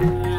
Yeah.